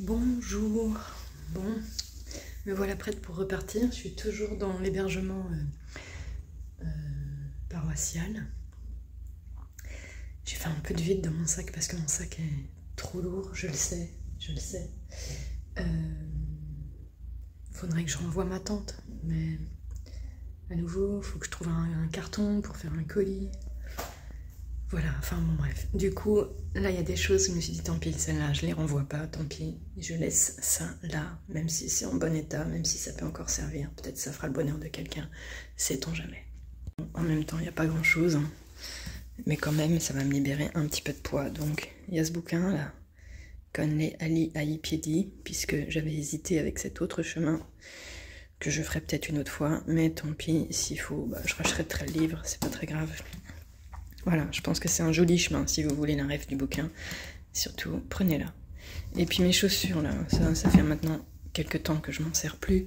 Bonjour. Bon, me voilà prête pour repartir. Je suis toujours dans l'hébergement euh, euh, paroissial. J'ai fait un peu de vide dans mon sac parce que mon sac est trop lourd, je le sais, je le sais. Euh, faudrait que je renvoie ma tante, mais à nouveau, il faut que je trouve un, carton pour faire un colis. Voilà, enfin bon bref. Du coup, là il y a des choses, je me suis dit tant pis, celle-là je les renvoie pas, tant pis, je laisse ça là, même si c'est en bon état, même si ça peut encore servir, peut-être ça fera le bonheur de quelqu'un, sait-on jamais. En même temps, il n'y a pas grand-chose, hein. mais quand même ça va me libérer un petit peu de poids. Donc il y a ce bouquin là, Conley Ali Aïpiedi, puisque j'avais hésité avec cet autre chemin que je ferai peut-être une autre fois, mais tant pis, s'il faut, bah, je rachèterai le livre, c'est pas très grave. Voilà, je pense que c'est un joli chemin si vous voulez la rêve du bouquin. Surtout, prenez-la. Et puis mes chaussures, là, ça, fait maintenant quelques temps que je m'en sers plus.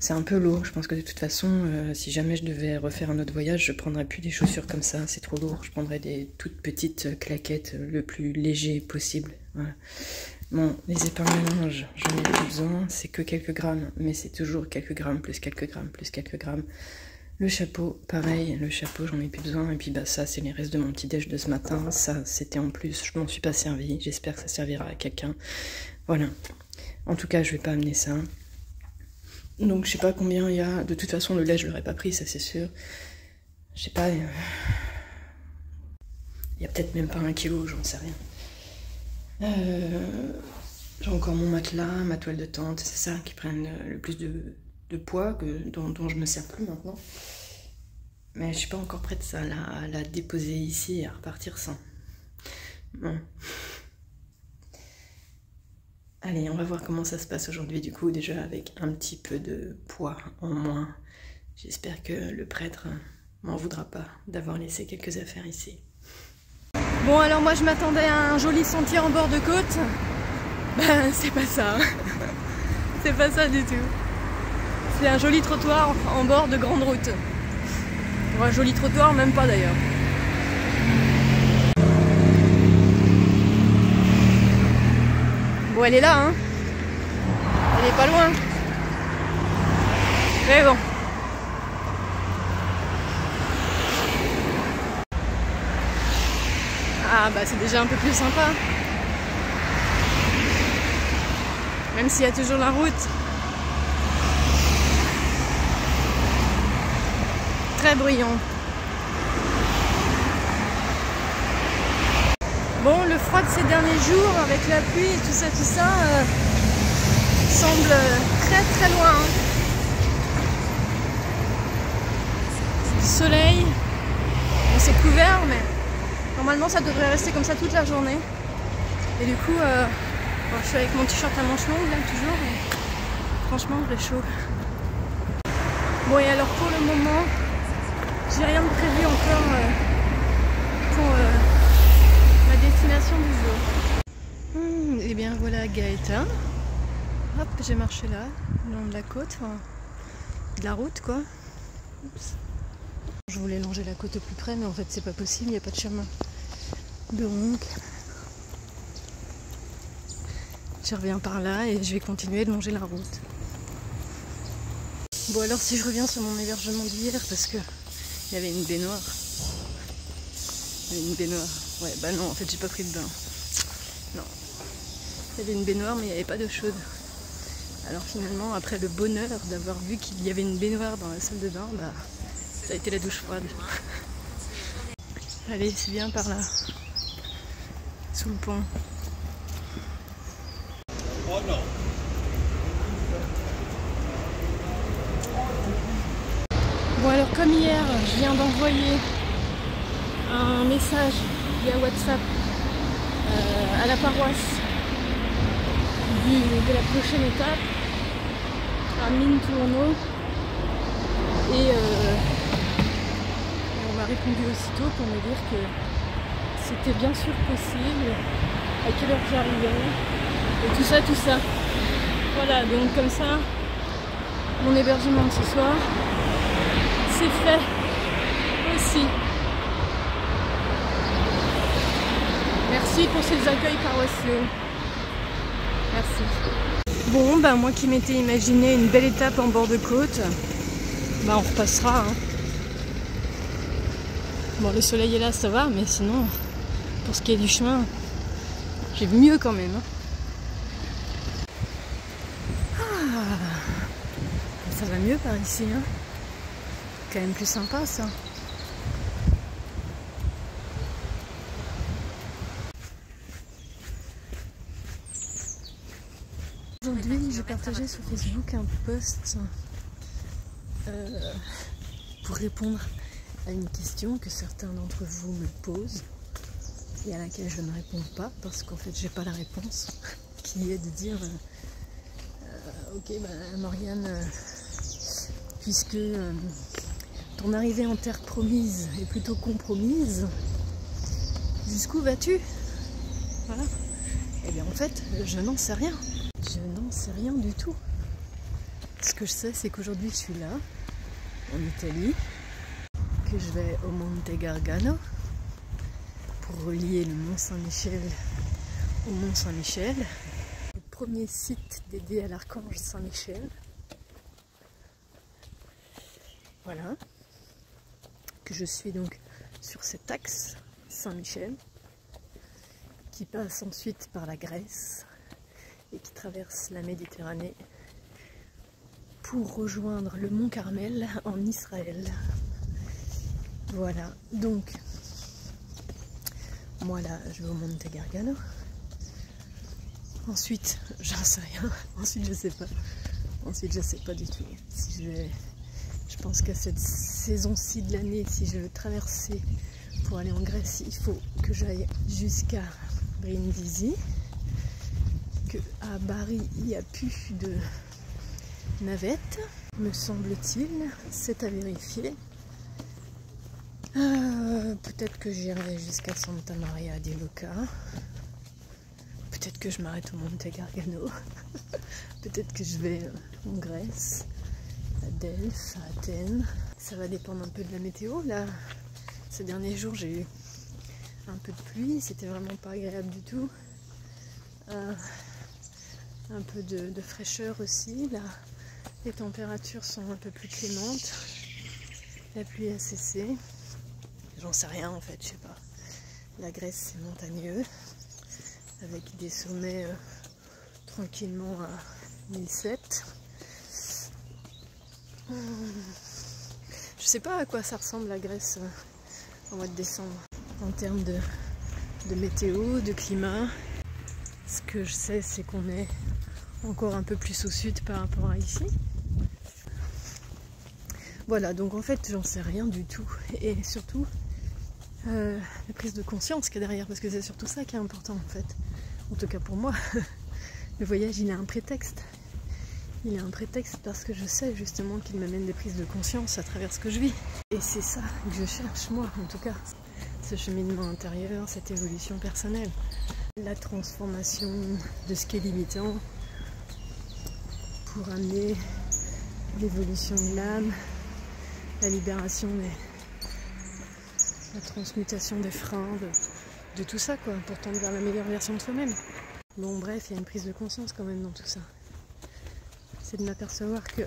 C'est un peu lourd, je pense que de toute façon, euh, si jamais je devais refaire un autre voyage, je prendrais plus des chaussures comme ça, c'est trop lourd. Je prendrais des toutes petites claquettes le plus léger possible. Bon, les épargnements, j'en ai plus besoin, c'est que quelques grammes, mais c'est toujours quelques grammes, plus quelques grammes, plus quelques grammes. Le chapeau, pareil, le chapeau, j'en ai plus besoin. Et puis bah ça, c'est les restes de mon petit déj de ce matin. Ça, c'était en plus, je m'en suis pas servi. J'espère que ça servira à quelqu'un. Voilà. En tout cas, je vais pas amener ça. Donc je sais pas combien il y a. De toute façon, le lait, je l'aurais pas pris, ça c'est sûr. Je sais pas. Euh, il y a peut-être même pas un kilo, j'en sais rien. Euh, j'ai encore mon matelas, ma toile de tente, c'est ça qui prennent le plus de, de poids que, dont, je me sers plus maintenant. Mais je suis pas encore prête à la, à la déposer ici et à repartir sans. Bon. Allez, on va voir comment ça se passe aujourd'hui du coup, déjà avec un petit peu de poids en moins. J'espère que le prêtre m'en voudra pas d'avoir laissé quelques affaires ici. Bon alors moi je m'attendais à un joli sentier en bord de côte. Ben c'est pas ça. c'est pas ça du tout. C'est un joli trottoir en bord de grande route. un joli trottoir, même pas d'ailleurs. Bon, elle est là, hein. Elle est pas loin. Mais bon. Ah bah c'est déjà un peu plus sympa. Même s'il y a toujours la route. Très bruyant. Bon, le froid de ces derniers jours avec la pluie et tout ça, tout ça, euh, semble très très loin. Hein. Soleil, on s'est couvert, mais normalement ça devrait rester comme ça toute la journée. Et du coup, euh, je suis avec mon t-shirt à manches longues là toujours. franchement, j'ai chaud. Bon, et alors pour le moment, j'ai rien de prévu encore euh, pour euh, ma destination du jour. et hmm, eh bien voilà Gaëtan. Hop, j'ai marché là, le long de la côte, de la route quoi. Je voulais longer la côte au plus près, mais en fait c'est pas possible, il n'y a pas de chemin. Donc, je reviens par là et je vais continuer de longer la route. Bon alors si je reviens sur mon hébergement d'hier, parce que il y avait une baignoire. Il y avait une baignoire. Ouais, bah non, en fait, j'ai pas pris de bain. Non. Il y avait une baignoire, mais il n'y avait pas d'eau chaude. Alors finalement, après le bonheur d'avoir vu qu'il y avait une baignoire dans la salle de bain, bah, ça a été la douche froide. Allez, c'est bien par là. Sous le pont. Oh non Bon alors comme hier, je viens d'envoyer un message via WhatsApp euh, à la paroisse de la prochaine étape à Mine et euh, on m'a répondu aussitôt pour me dire que c'était bien sûr possible, à quelle heure j'arrivais et tout ça, tout ça. Voilà, donc comme ça, mon hébergement de ce soir, c'est fait aussi. Merci pour ces accueils paroissiaux. Merci. Bon, ben moi qui m'étais imaginé une belle étape en bord de côte, ben on repassera. Hein. Bon, le soleil est là, ça va, mais sinon, pour ce qui est du chemin, j'ai mieux quand même. Hein. Ah, ça va mieux par ici. Hein. Quand même plus sympa ça. Aujourd'hui, j'ai partagé sur Facebook un post euh, pour répondre à une question que certains d'entre vous me posent et à laquelle je ne réponds pas parce qu'en fait j'ai pas la réponse qui est de dire euh, euh, ok bah, Morgane puisque ton arrivée en terre promise est plutôt compromise jusqu'où vas-tu? Voilà et eh bien en fait je n'en sais rien je n'en sais rien du tout ce que je sais c'est qu'aujourd'hui je suis là en Italie que je vais au Monte Gargano pour relier le Mont Saint-Michel au Mont Saint-Michel. Le premier site dédié à l'archange Saint-Michel. Voilà. Je suis donc sur cet axe Saint-Michel qui passe ensuite par la Grèce et qui traverse la Méditerranée pour rejoindre le mont Carmel en Israël. Voilà, donc moi là je vais au Monte Gargano. Ensuite, j'en sais rien. Ensuite, je sais pas. Ensuite, je sais pas du tout. Si je, je pense qu'à cette saison-ci de l'année, si je veux traverser pour aller en Grèce, il faut que j'aille jusqu'à Brindisi. Que à Bari, il n'y a plus de navette, me semble-t-il. C'est à vérifier. Euh, peut-être que j'irai jusqu'à Santa Maria di Luca. Peut-être que je m'arrête au Monte Gargano. Peut-être que je vais euh, en Grèce, Delphes, à Athènes. Ça va dépendre un peu de la météo. Là, ces derniers jours, j'ai eu un peu de pluie. C'était vraiment pas agréable du tout. Euh, un peu de, fraîcheur aussi. Là, les températures sont un peu plus clémentes. La pluie a cessé. J'en sais rien en fait, je sais pas. La Grèce c'est montagneux, avec des sommets euh, tranquillement à 1007. Je sais pas à quoi ça ressemble la Grèce euh, en mois de décembre en termes de, de météo, de climat. Ce que je sais c'est qu'on est encore un peu plus au sud par rapport à ici. Voilà, donc en fait j'en sais rien du tout. Et surtout, euh, la prise de conscience qu'il y a derrière, parce que c'est surtout ça qui est important en fait. En tout cas pour moi, le voyage il a un prétexte. Il a un prétexte parce que je sais justement qu'il m'amène des prises de conscience à travers ce que je vis. Et c'est ça que je cherche moi en tout cas. Ce cheminement intérieur, cette évolution personnelle. La transformation de ce qui est limitant pour amener l'évolution de l'âme, la libération des, la transmutation des freins, de, tout ça, quoi, pour tendre vers la meilleure version de soi-même. Bon, bref, il y a une prise de conscience quand même dans tout ça. C'est de m'apercevoir que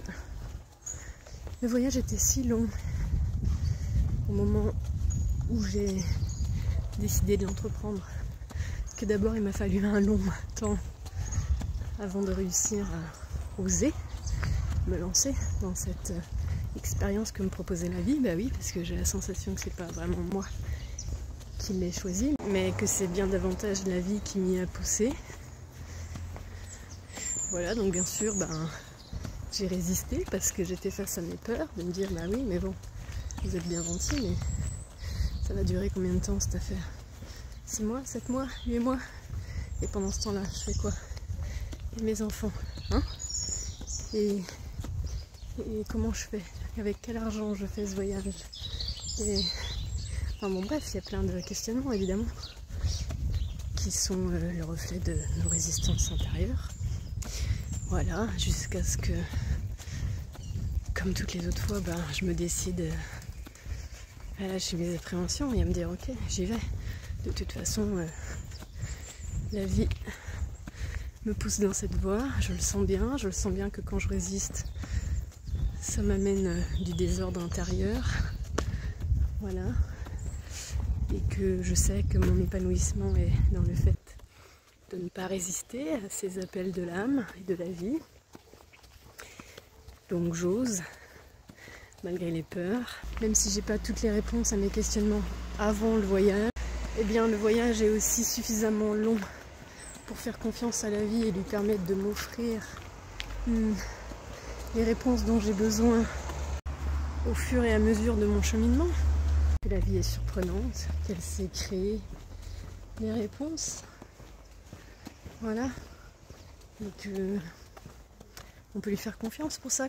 le voyage était si long au moment où j'ai décidé de l'entreprendre que d'abord il m'a fallu un long temps avant de réussir à oser me lancer dans cette expérience que me proposait la vie, bah oui, parce que j'ai la sensation que c'est pas vraiment moi qui l'ai choisi, mais que c'est bien davantage la vie qui m'y a poussé. Voilà, donc bien sûr, ben, j'ai résisté parce que j'étais face à mes peurs, de me dire, bah oui, mais bon, vous êtes bien gentil, mais ça va durer combien de temps cette affaire? 6 mois, 7 mois, 8 mois? Et pendant ce temps-là, je fais quoi? Et mes enfants, hein? Et, et comment je fais? Avec quel argent je fais ce voyage? Et enfin bon bref, il y a plein de questionnements évidemment qui sont euh, le reflet de nos résistances intérieures. Voilà, jusqu'à ce que, comme toutes les autres fois, ben, je me décide à lâcher mes appréhensions et à me dire ok, j'y vais. De toute façon, euh, la vie me pousse dans cette voie. Je le sens bien. Je le sens bien que quand je résiste, ça m'amène euh, du désordre intérieur. Voilà. Et que je sais que mon épanouissement est dans le fait de ne pas résister à ces appels de l'âme et de la vie. Donc j'ose, malgré les peurs. Même si j'ai pas toutes les réponses à mes questionnements avant le voyage, eh bien le voyage est aussi suffisamment long pour faire confiance à la vie et lui permettre de m'offrir hmm, les réponses dont j'ai besoin au fur et à mesure de mon cheminement. La vie est surprenante, qu'elle sait créer les réponses. Voilà. Et que on peut lui faire confiance pour ça.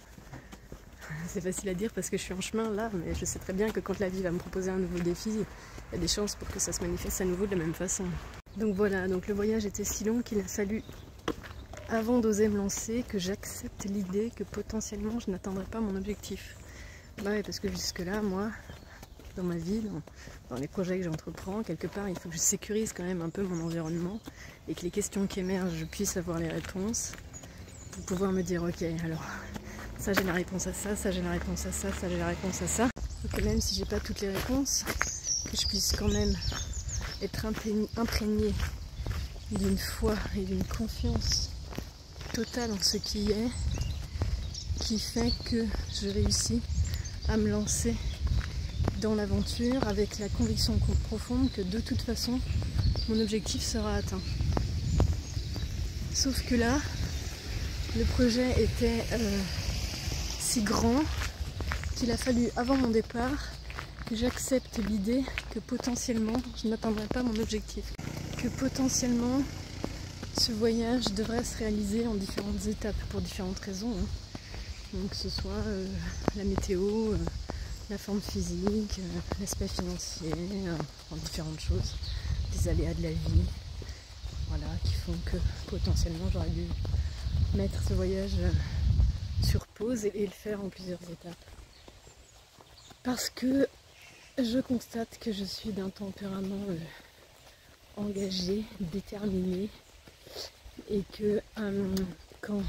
C'est facile à dire parce que je suis en chemin là, mais je sais très bien que quand la vie va me proposer un nouveau défi, il y a des chances pour que ça se manifeste à nouveau de la même façon. Donc voilà, donc le voyage était si long qu'il a fallu, avant d'oser me lancer, que j'accepte l'idée que potentiellement je n'atteindrai pas mon objectif. Bah ouais, parce que jusque-là, moi, dans ma vie, dans, les projets que j'entreprends, quelque part, il faut que je sécurise quand même un peu mon environnement et que les questions qui émergent, je puisse avoir les réponses pour pouvoir me dire, ok, alors ça j'ai la réponse à ça, ça j'ai la réponse à ça, ça j'ai la réponse à ça. Et même si j'ai pas toutes les réponses, que je puisse quand même être imprégné d'une foi et d'une confiance totale en ce qui est, qui fait que je réussis à me lancer dans l'aventure avec la conviction profonde que de toute façon, mon objectif sera atteint. Sauf que là, le projet était euh, si grand qu'il a fallu, avant mon départ, j'accepte l'idée que potentiellement je n'atteindrai pas mon objectif. Que potentiellement ce voyage devrait se réaliser en différentes étapes pour différentes raisons. Hein. Donc que ce soit euh, la météo, euh, la forme physique, euh, l'aspect financier, différentes choses, des aléas de la vie, voilà, qui font que potentiellement j'aurais dû mettre ce voyage sur pause et le faire en plusieurs étapes. Parce que je constate que je suis d'un tempérament euh, engagé, déterminé, et que euh, quand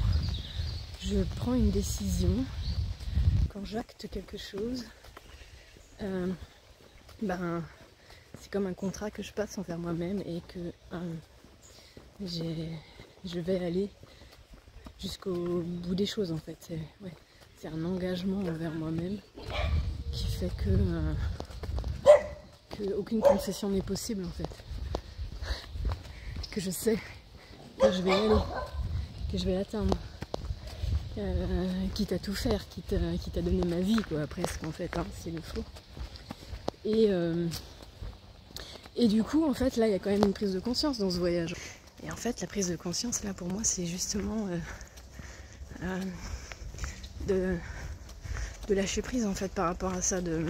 je prends une décision, quand j'acte quelque chose, euh, ben, c'est comme un contrat que je passe envers moi-même et que je vais aller jusqu'au bout des choses en fait. C'est un engagement envers moi-même qui fait que aucune concession n'est possible en fait. Que je sais que je vais aller, que je vais l'atteindre. Euh, quitte à tout faire, quitte à, donner ma vie, quoi, presque en fait, hein, s'il le faut. Et, euh, et du coup, en fait, là, il y a quand même une prise de conscience dans ce voyage. Et en fait, la prise de conscience, là, pour moi, c'est justement euh, de, de lâcher prise, en fait, par rapport à ça, de,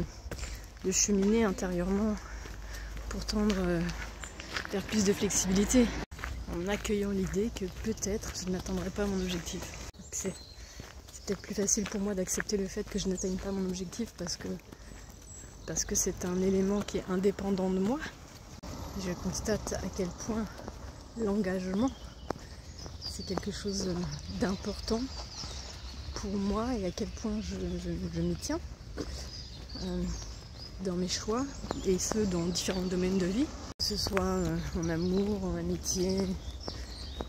cheminer intérieurement pour tendre euh, vers plus de flexibilité en accueillant l'idée que peut-être je n'atteindrai pas mon objectif. C'est peut-être plus facile pour moi d'accepter le fait que je n'atteigne pas mon objectif parce que parce que c'est un élément qui est indépendant de moi. Je constate à quel point l'engagement c'est quelque chose d'important pour moi et à quel point je, je, m'y tiens. Euh, dans mes choix, et ce dans différents domaines de vie, que ce soit euh, en amour, en amitié,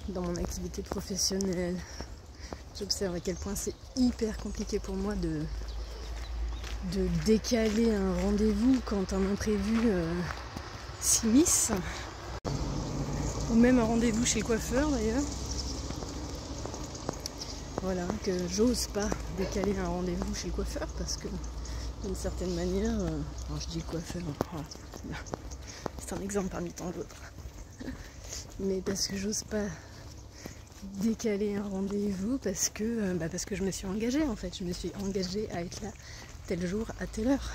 dans mon activité professionnelle. J'observe à quel point c'est hyper compliqué pour moi de, de décaler un rendez-vous quand un imprévu euh, s'immisce. Ou même un rendez-vous chez le coiffeur d'ailleurs. Voilà, que j'ose pas décaler un rendez-vous chez le coiffeur parce que d'une certaine manière, euh, je dis coiffeur, c'est un exemple parmi tant d'autres. Mais parce que j'ose pas décaler un rendez-vous parce que, euh, bah, parce que je me suis engagée en fait. Je me suis engagée à être là tel jour à telle heure.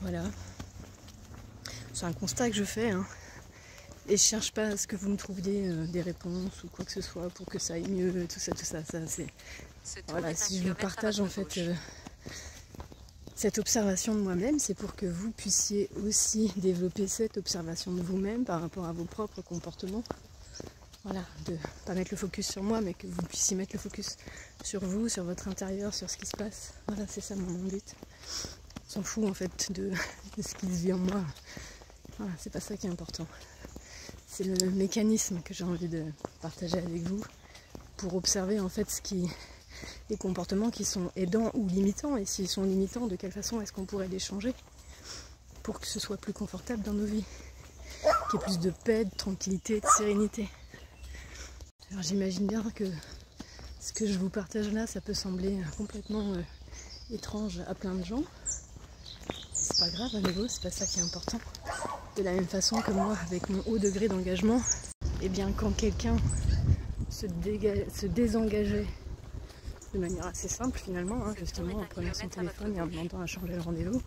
Voilà. C'est un constat que je fais. Hein. Et je cherche pas à ce que vous me trouviez euh, des réponses ou quoi que ce soit pour que ça aille mieux, tout ça, tout ça. ça c'est voilà, si je partage en fait cette observation de moi-même, c'est pour que vous puissiez aussi développer cette observation de vous-même par rapport à vos propres comportements. Voilà, de pas mettre le focus sur moi, mais que vous puissiez mettre le focus sur vous, sur votre intérieur, sur ce qui se passe. Voilà, c'est ça mon but. On s'en fout en fait de, ce qui se vit en moi. Voilà, c'est pas ça qui est important. C'est le mécanisme que j'ai envie de partager avec vous pour observer en fait les comportements qui sont aidants ou limitants, et s'ils sont limitants, de quelle façon est-ce qu'on pourrait les changer pour que ce soit plus confortable dans nos vies, qu'il y ait plus de paix, de tranquillité, de sérénité. Alors j'imagine bien que ce que je vous partage là, ça peut sembler complètement euh, étrange à plein de gens. C'est pas grave à nouveau, c'est pas ça qui est important. De la même façon que moi, avec mon haut degré d'engagement, et eh bien quand quelqu'un se, se, désengageait de manière assez simple finalement, hein, justement en prenant son téléphone et en demandant à changer le rendez-vous,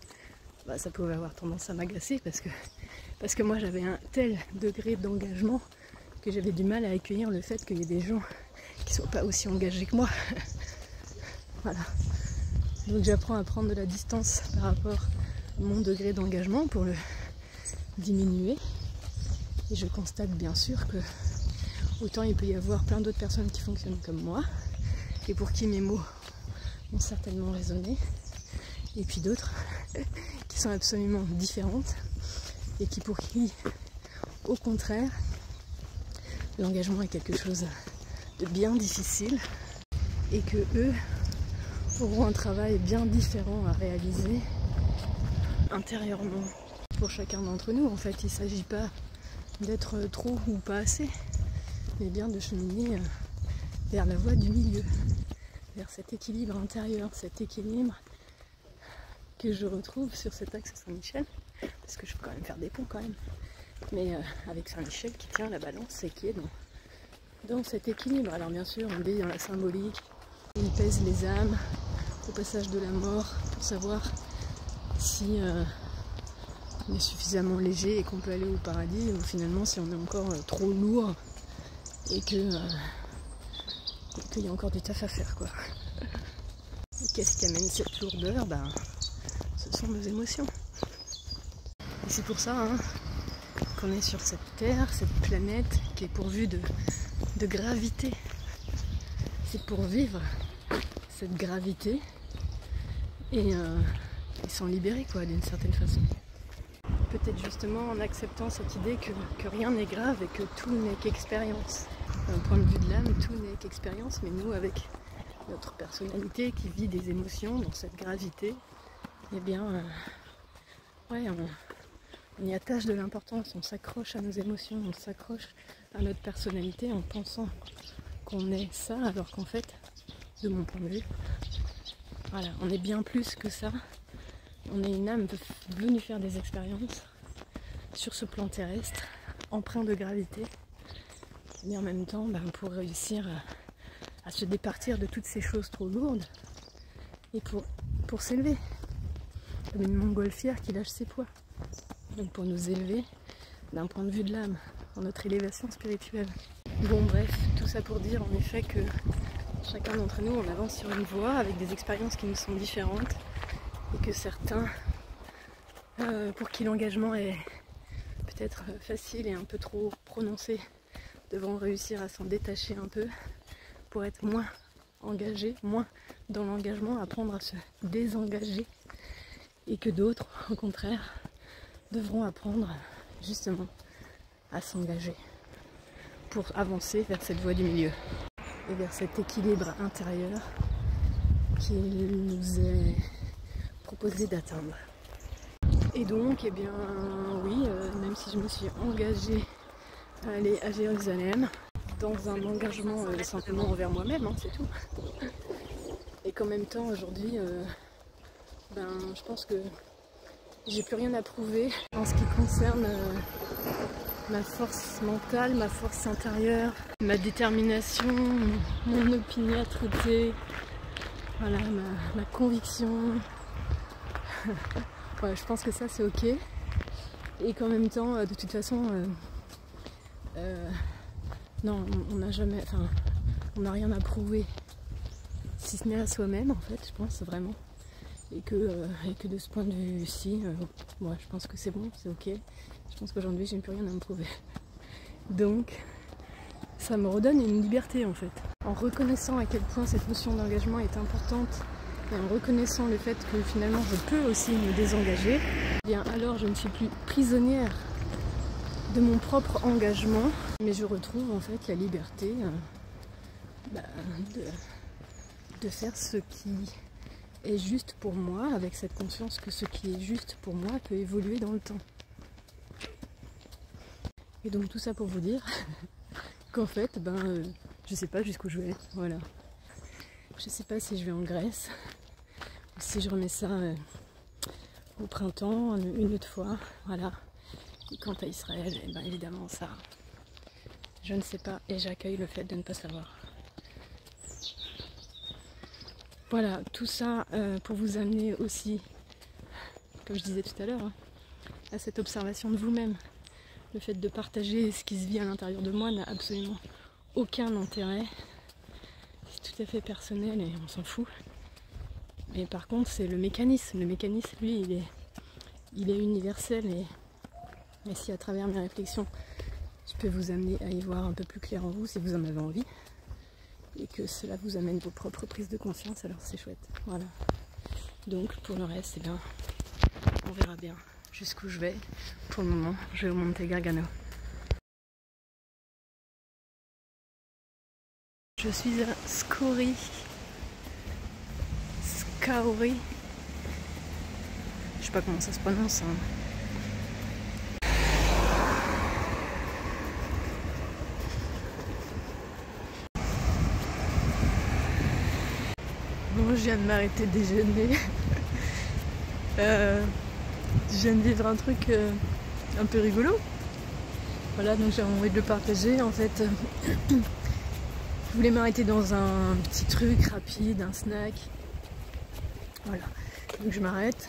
bah, ça pouvait avoir tendance à m'agacer parce que, parce que moi j'avais un tel degré d'engagement que j'avais du mal à accueillir le fait qu'il y ait des gens qui soient pas aussi engagés que moi. voilà. Donc j'apprends à prendre de la distance par rapport à mon degré d'engagement pour le diminuer. Et je constate bien sûr que autant il peut y avoir plein d'autres personnes qui fonctionnent comme moi et pour qui mes mots ont certainement résonné. Et puis d'autres qui sont absolument différentes et qui pour qui, au contraire, l'engagement est quelque chose de bien difficile et que eux auront un travail bien différent à réaliser intérieurement pour chacun d'entre nous. En fait, il ne s'agit pas d'être trop ou pas assez, mais bien de cheminer euh, vers la voie du milieu, vers cet équilibre intérieur, cet équilibre que je retrouve sur cet axe Saint-Michel, parce que je peux quand même faire des ponts quand même mais euh, avec Saint-Michel qui tient la balance et qui est dans, cet équilibre. Alors bien sûr, on dit dans la symbolique, il pèse les âmes au passage de la mort pour savoir si euh, on est suffisamment léger et qu'on peut aller au paradis ou finalement si on est encore euh, trop lourd et que qu'il y a encore du taf à faire. Qu'est-ce qui amène cette lourdeur? Ben, Ce sont nos émotions. Et c'est pour ça hein, qu'on est sur cette terre, cette planète qui est pourvue de, gravité. C'est pour vivre cette gravité et, euh, s'en libérer quoi d'une certaine façon. Peut-être justement en acceptant cette idée que, que rien n'est grave et que tout n'est qu'expérience. D'un point de vue de l'âme, tout n'est qu'expérience, mais nous avec notre personnalité qui vit des émotions dans cette gravité, eh bien, euh, ouais, on, on y attache de l'importance, on s'accroche à nos émotions, on s'accroche à notre personnalité en pensant qu'on est ça, alors qu'en fait, de mon point de vue, voilà, on est bien plus que ça. On est une âme venue faire des expériences sur ce plan terrestre, empreint de gravité, mais en même temps, ben, pour réussir à, à, se départir de toutes ces choses trop lourdes et pour, pour s'élever, comme une montgolfière qui lâche ses poids donc pour nous élever d'un point de vue de l'âme, dans notre élévation spirituelle. Bon bref, tout ça pour dire en effet que chacun d'entre nous on avance sur une voie avec des expériences qui nous sont différentes et que certains euh, pour qui l'engagement est peut-être facile et un peu trop prononcé devront réussir à s'en détacher un peu pour être moins engagés, moins dans l'engagement, apprendre à se désengager et que d'autres au contraire devront apprendre justement à s'engager pour avancer vers cette voie du milieu et vers cet équilibre intérieur qu'il nous est proposé d'atteindre. Et donc, eh bien, oui, euh, même si je me suis engagée à aller à Jérusalem, dans un engagement euh, simplement envers moi-même, hein, c'est tout. Et qu'en même temps, aujourd'hui, euh, ben, je pense que j'ai plus rien à prouver en ce qui concerne euh, ma force mentale, ma force intérieure, ma détermination, mon opiniâtreté, voilà, ma, conviction. je pense que ça c'est ok. Et qu'en même temps, euh, de toute façon, euh, non, on n'a jamais, enfin, on n'a rien à prouver, si ce n'est à soi-même en fait, je pense vraiment et que, euh, et que de ce point de vue-ci, euh, moi je pense que c'est bon, c'est ok. Je pense qu'aujourd'hui j'ai plus rien à me prouver. Donc ça me redonne une liberté en fait. En reconnaissant à quel point cette notion d'engagement est importante et en reconnaissant le fait que finalement je peux aussi me désengager, eh bien alors je ne suis plus prisonnière de mon propre engagement, mais je retrouve en fait la liberté euh, bah, de, de faire ce qui est juste pour moi, avec cette conscience que ce qui est juste pour moi peut évoluer dans le temps. Et donc tout ça pour vous dire qu'en fait, ben, euh, je sais pas jusqu'où je vais. Voilà. Je sais pas si je vais en Grèce, ou si je remets ça euh, au printemps, une autre fois. Voilà. Et quant à Israël, eh ben, évidemment, ça, je ne sais pas, et j'accueille le fait de ne pas savoir. Voilà, tout ça euh, pour vous amener aussi, comme je disais tout à l'heure, hein, à cette observation de vous-même. Le fait de partager ce qui se vit à l'intérieur de moi n'a absolument aucun intérêt. C'est tout à fait personnel et on s'en fout. Mais par contre, c'est le mécanisme. Le mécanisme, lui, il est, universel. Et, et si à travers mes réflexions, je peux vous amener à y voir un peu plus clair en vous, si vous en avez envie, que cela vous amène vos propres prises de conscience, alors c'est chouette. Voilà. Donc pour le reste, eh bien, on verra bien jusqu'où je vais. Pour le moment, je vais au Monte Gargano. Je suis à Scori. Scauri. Je sais pas comment ça se prononce. Hein. Je viens de m'arrêter déjeuner. euh, je viens de vivre un truc euh, un peu rigolo. Voilà, donc j'ai envie de le partager. En fait, je voulais m'arrêter dans un petit truc rapide, un snack. Voilà, donc je m'arrête.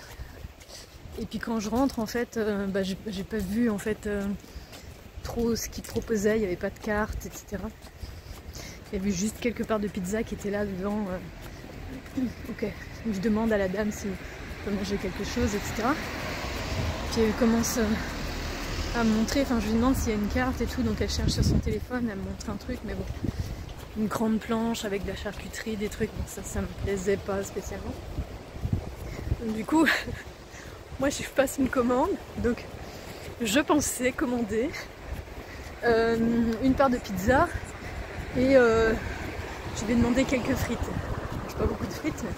Et puis quand je rentre, en fait, euh, bah, j'ai pas vu en fait euh, trop ce qu'ils proposaient. Il n'y avait pas de carte, etc. Il y avait juste quelques parts de pizza qui étaient là devant. ok, je demande à la dame si on peut manger quelque chose, etc. Puis elle commence euh, à me montrer, enfin je lui demande s'il y a une carte et tout, donc elle cherche sur son téléphone, elle me montre un truc, mais bon, une grande planche avec de la charcuterie, des trucs, bon, ça, ça me plaisait pas spécialement. Donc, du coup, moi je passe une commande, donc je pensais commander euh, une part de pizza. Et euh, je vais demander quelques frites. Beaucoup de frites, mais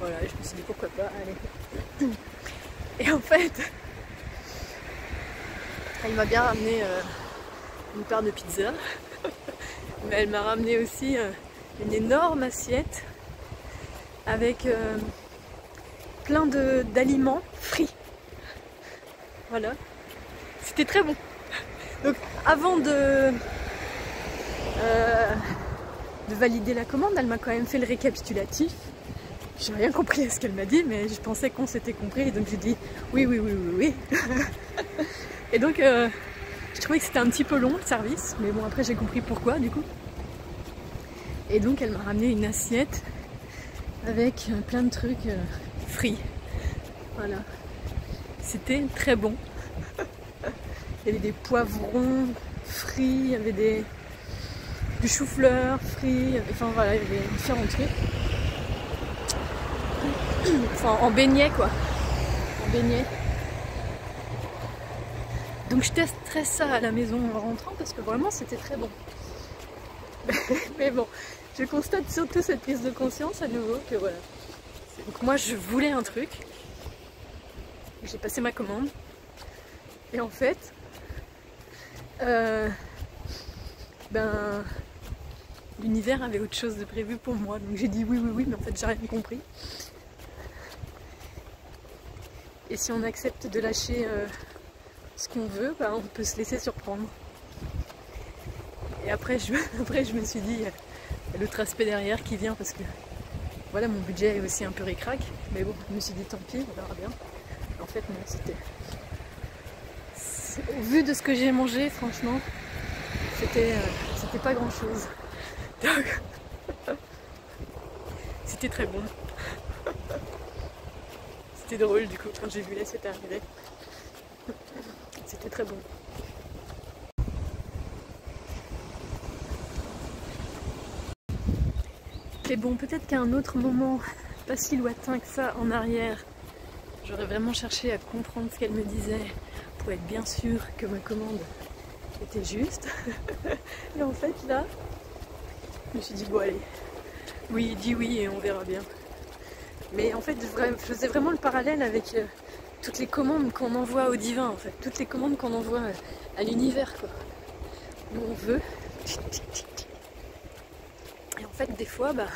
voilà, je me suis dit pourquoi pas, allez. Et en fait, elle m'a bien ramené euh, une part de pizza, mais elle m'a ramené aussi euh, une énorme assiette avec euh, plein d'aliments frits. Voilà, c'était très bon. Donc avant de, de valider la commande, elle m'a quand même fait le récapitulatif. J'ai rien compris à ce qu'elle m'a dit, mais je pensais qu'on s'était compris, donc j'ai dit oui, oui, oui, oui, oui. Et donc, euh, je trouvais que c'était un petit peu long le service, mais bon, après j'ai compris pourquoi du coup. Et donc, elle m'a ramené une assiette avec euh, plein de trucs euh, frits. Voilà. C'était très bon. il y avait des poivrons frits, il y avait des, du chou-fleur frit, enfin voilà, il y avait différents trucs. Enfin, en beignet quoi. En beignet. Donc je testerai ça à la maison en rentrant parce que vraiment c'était très bon. Mais bon, je constate surtout cette prise de conscience à nouveau que voilà. Donc moi je voulais un truc. J'ai passé ma commande. Et en fait, euh, ben l'univers avait autre chose de prévu pour moi. Donc j'ai dit oui oui oui mais en fait j'ai rien compris. Et si on accepte de lâcher euh, ce qu'on veut, bah, on peut se laisser surprendre. Et après je, me suis dit, l'autre aspect derrière qui vient parce que voilà, mon budget est aussi un peu ricrac. Mais bon, je me suis dit, tant pis, on verra bien. En fait, non, c'était. Au vu de ce que j'ai mangé, franchement, c'était euh, pas grand chose. C'était très bon. C'était drôle du coup quand j'ai vu l'assiette arriver. C'était très bon. Et bon, peut-être qu'à un autre moment, pas si lointain que ça en arrière, j'aurais vraiment cherché à comprendre ce qu'elle me disait pour être bien sûr que ma commande était juste. et en fait, là, je me suis dit, bon, allez, oui, dis oui et on verra bien. Mais en fait, je faisais vraiment le parallèle avec euh, toutes les commandes qu'on envoie au divin, en fait, toutes les commandes qu'on envoie à l'univers, quoi. Nous, on veut. Et en fait, des fois, bah,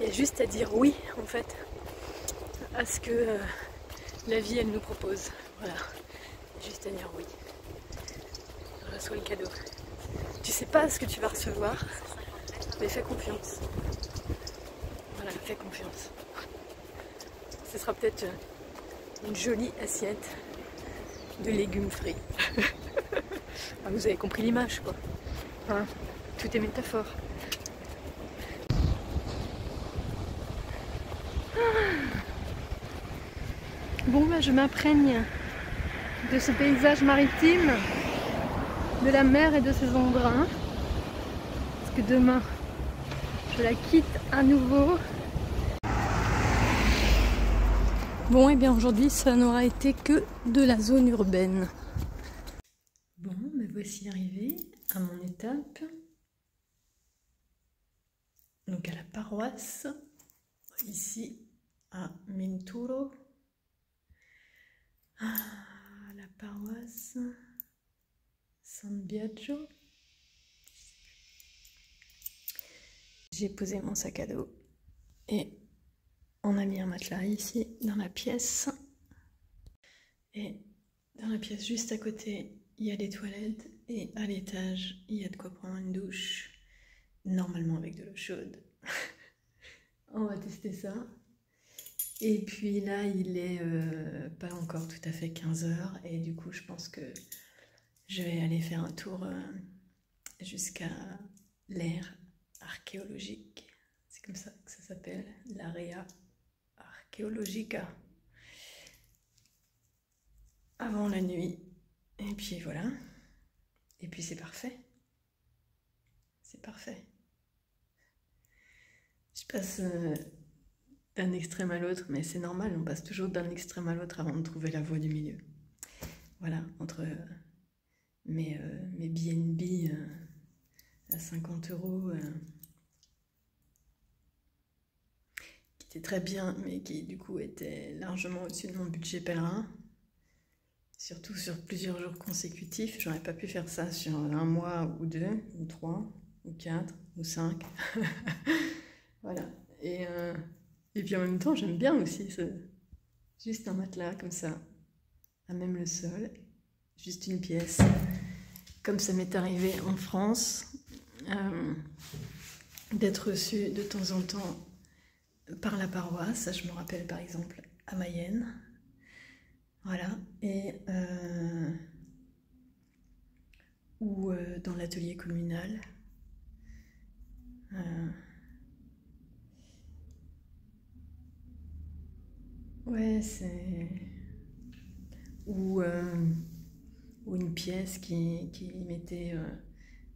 il y a juste à dire oui, en fait, à ce que euh, la vie, elle nous propose. Voilà. Juste à dire oui. Reçois le cadeau. Tu sais pas ce que tu vas recevoir, mais fais confiance. Voilà, fais confiance. Ce sera peut-être euh, une jolie assiette de légumes frits. Ah, vous avez compris l'image, quoi. Hein, tout est métaphore. Bon, bah, je m'imprègne de ce paysage maritime, de la mer et de ses embruns. Parce que demain, je la quitte à nouveau. Bon, et bien aujourd'hui, ça n'aura été que de la zone urbaine. Bon, me voici arrivé à mon étape. Donc à la paroisse, ici à Minturo. Ah, la paroisse San Biagio. J'ai posé mon sac à dos et on a mis un matelas ici dans la pièce. Et dans la pièce juste à côté, il y a des toilettes et à l'étage, il y a de quoi prendre une douche, normalement avec de l'eau chaude. on va tester ça. Et puis là, il est euh, pas encore tout à fait 15h et du coup, je pense que je vais aller faire un tour euh, jusqu'à l'aire archéologique. C'est comme ça que ça s'appelle, l'area archéologica. Avant la nuit. Et puis voilà. Et puis c'est parfait. C'est parfait. Je passe euh, d'un extrême à l'autre, mais c'est normal, on passe toujours d'un extrême à l'autre avant de trouver la voie du milieu. Voilà, entre euh, mes, euh, mes BNB à 50 euros, qui étaient très bien, mais qui du coup étaient largement au-dessus de mon budget pèlerin surtout sur plusieurs jours consécutifs. J'aurais pas pu faire ça sur un mois ou deux, ou trois, ou quatre, ou cinq. voilà. Et, euh, et puis en même temps, j'aime bien aussi juste un matelas comme ça, à même le sol, juste une pièce. Comme ça m'est arrivé en France, euh, d'être reçu de temps en temps par la paroisse. Je me rappelle par exemple à Mayenne, voilà. Et euh, ou euh, dans l'atelier communal. Euh, ouais, c'est. Ou, une pièce qui, qui m'était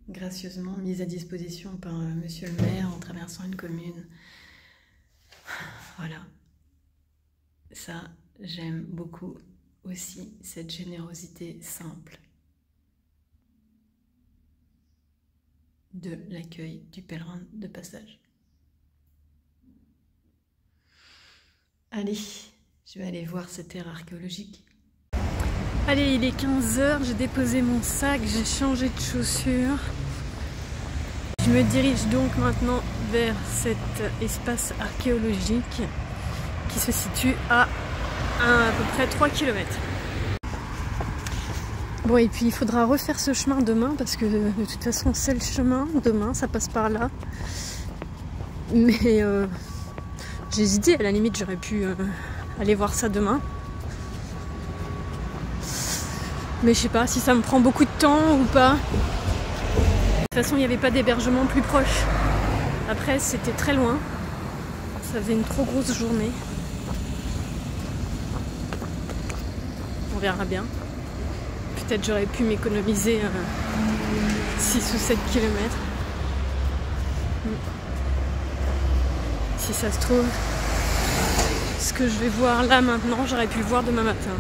gracieusement mise à disposition par monsieur le maire en traversant une commune. Voilà. Ça, j'aime beaucoup aussi cette générosité simple de l'accueil du pèlerin de passage. Allez, je vais aller voir cette terre archéologique. Allez, il est 15h, j'ai déposé mon sac, j'ai changé de chaussures. Je me dirige donc maintenant cet espace archéologique qui se situe à à, peu près 3 km. Bon et puis il faudra refaire ce chemin demain parce que de toute façon c'est le chemin demain, ça passe par là. Mais euh, j'ai hésité, à la limite j'aurais pu euh, aller voir ça demain. Mais je sais pas si ça me prend beaucoup de temps ou pas. De toute façon il n'y avait pas d'hébergement plus proche. Après c'était très loin. Ça faisait une trop grosse journée. verra bien. Peut-être j'aurais pu m'économiser 6 euh, ou 7 km. Si ça se trouve, ce que je vais voir là maintenant, j'aurais pu le voir demain matin.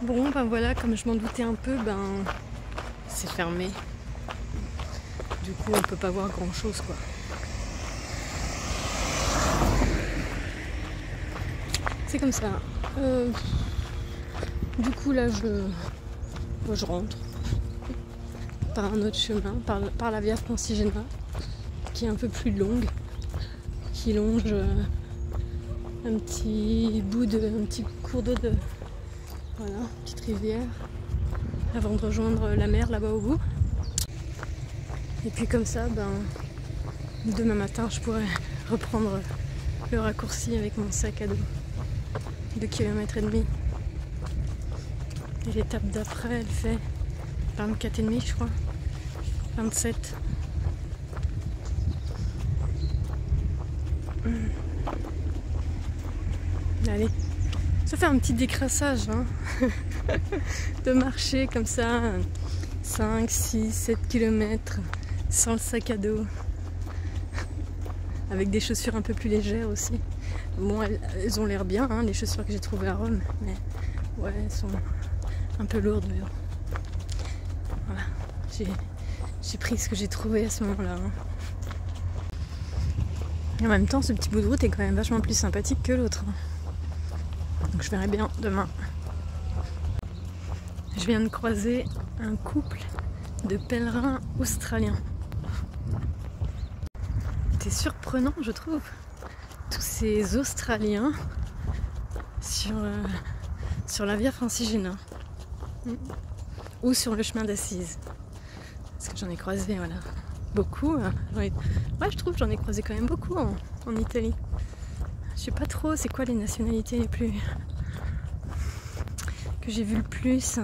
Bon, ben voilà, comme je m'en doutais un peu, ben c'est fermé. Du coup, on peut pas voir grand chose quoi. C'est comme ça. Euh, du coup, là, je, rentre par un autre chemin, par, par la Via Francigena, qui est un peu plus longue, qui longe euh, un petit bout de, un petit cours d'eau de, voilà, petite rivière, avant de rejoindre la mer là-bas au bout. Et puis comme ça, ben, demain matin, je pourrais reprendre le raccourci avec mon sac à dos de km et demi. Et l'étape d'après, elle fait 24 et demi, je crois. 27. Allez, ça fait un petit décrassage hein. de marcher comme ça 5, 6, 7 km sans le sac à dos avec des chaussures un peu plus légères aussi. Bon, elles, ont l'air bien, hein, les chaussures que j'ai trouvées à Rome, mais ouais, elles sont un peu lourdes. Voilà, j'ai pris ce que j'ai trouvé à ce moment-là. Hein. En même temps, ce petit bout de route est quand même vachement plus sympathique que l'autre. Je verrai bien demain. Je viens de croiser un couple de pèlerins australiens. C'est surprenant, je trouve, tous ces Australiens sur, euh, sur la Via Francigena ou sur le chemin d'Assise. Parce que j'en ai croisé, voilà, beaucoup. Hein. Ouais, je trouve j'en ai croisé quand même beaucoup en, en Italie. Je sais pas trop c'est quoi les nationalités les plus j'ai vu le plus.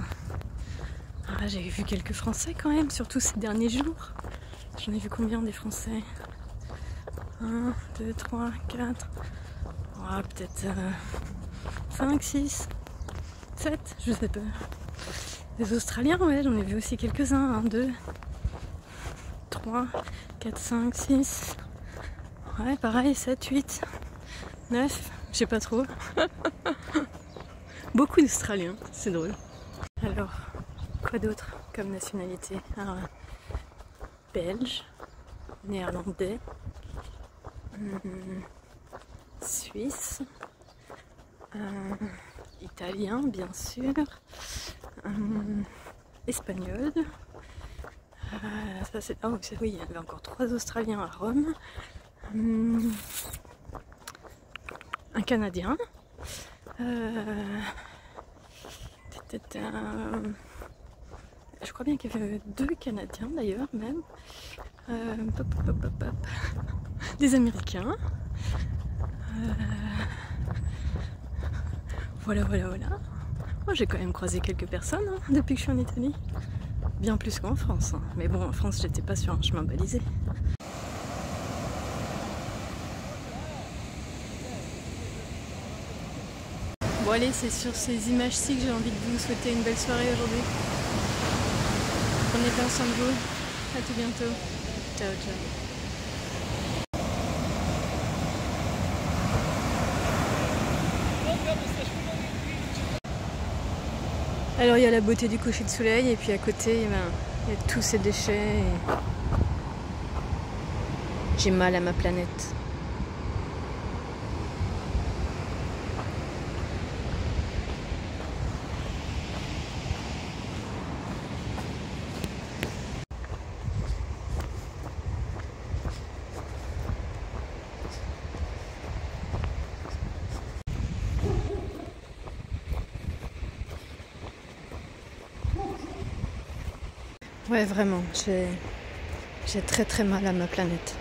Ah, j'ai vu quelques Français quand même, surtout ces derniers jours. J'en ai vu combien des Français? 1, 2, 3, 4. peut-être 5, 6, 7, je sais pas. Les Australiens, ouais, j'en ai vu aussi quelques-uns. 1, 2, 3, 4, 5, 6. Ouais, pareil, 7, 8, 9, je sais pas trop. Beaucoup d'Australiens, c'est drôle. Alors, quoi d'autre comme nationalité? Belge, néerlandais, hum, suisse, euh, italien bien sûr, hum, espagnol. Euh. Oh oui, il y avait encore trois Australiens à Rome. Hum, un Canadien. Euh, je crois bien qu'il y avait deux Canadiens d'ailleurs même. Euh, Des Américains. Euh, voilà, voilà, voilà. Moi j'ai quand même croisé quelques personnes hein, depuis que je suis en Italie. Bien plus qu'en France. Hein. Mais bon, en France, j'étais pas sur un chemin balisé. Bon allez, c'est sur ces images-ci que j'ai envie de vous souhaiter une belle soirée aujourd'hui. Prenez bien soin de vous. À tout bientôt. Ciao, ciao. Alors il y a la beauté du coucher de soleil et puis à côté ben, il y a tous ces déchets. J'ai mal à ma planète. Ouais, vraiment, j'ai très très mal à ma planète.